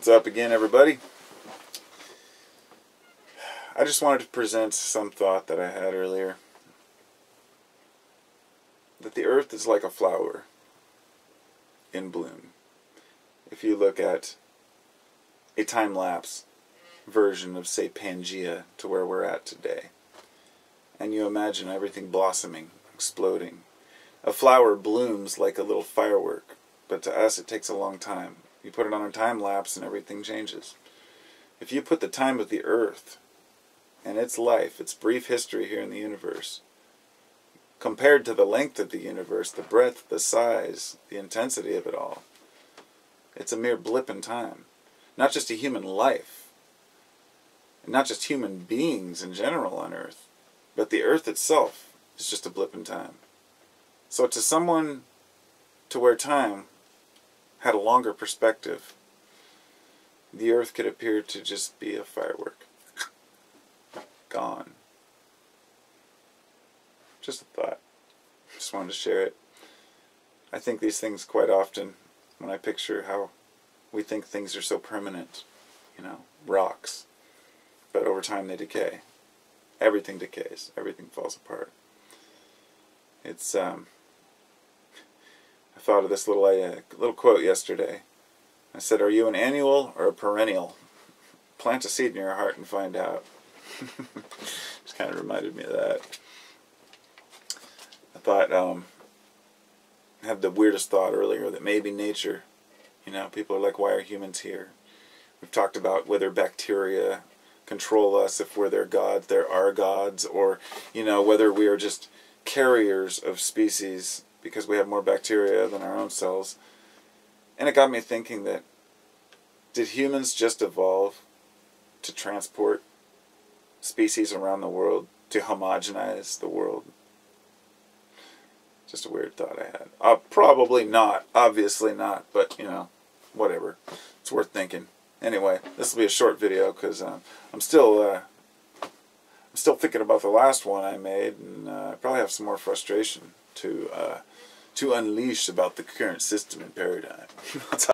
What's up again, everybody? I just wanted to present some thought that I had earlier. That the earth is like a flower in bloom. If you look at a time lapse version of, say, Pangea to where we're at today, and you imagine everything blossoming, exploding, a flower blooms like a little firework, but to us it takes a long time. You put it on a time lapse and everything changes. If you put the time of the earth and its life, its brief history here in the universe, compared to the length of the universe, the breadth, the size, the intensity of it all, it's a mere blip in time. Not just a human life, and not just human beings in general on earth, but the earth itself is just a blip in time. So to someone to where time had a longer perspective, the earth could appear to just be a firework. Gone. Just a thought. Just wanted to share it. I think these things quite often when I picture how we think things are so permanent, you know, rocks. But over time they decay. Everything decays. Everything falls apart. It's um I thought of this little uh, little quote yesterday. I said, "Are you an annual or a perennial? Plant a seed in your heart and find out." Just kind of reminded me of that. I thought um, I had the weirdest thought earlier that maybe nature, you know, people are like, "Why are humans here?" We've talked about whether bacteria control us, if we're their gods, they're our gods, or you know, whether we are just carriers of species because we have more bacteria than our own cells. And it got me thinking that did humans just evolve to transport species around the world, to homogenize the world? Just a weird thought I had. Uh, probably not, obviously not, but you know, whatever. It's worth thinking. Anyway, this will be a short video because uh, I'm still uh, I'm still thinking about the last one I made, and uh, I probably have some more frustration to uh, to unleash about the current system and paradigm.